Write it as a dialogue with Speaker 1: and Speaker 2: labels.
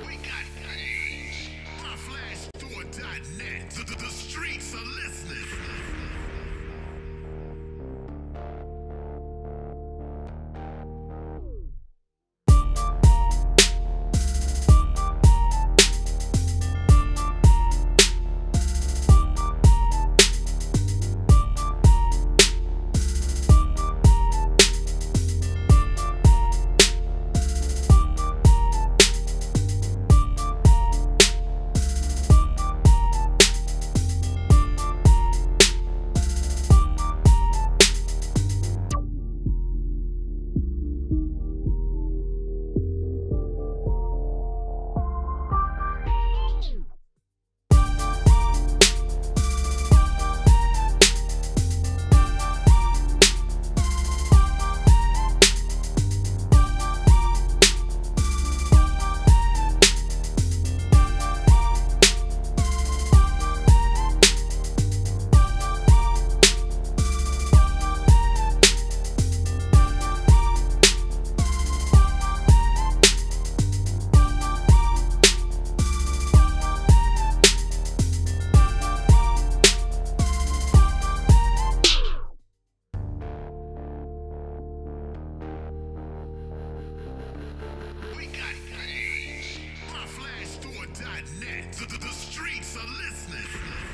Speaker 1: We got games. MyFlashStore.net. The, the, the streets are listening. MyFlashStore.net. The, the, the streets are listening.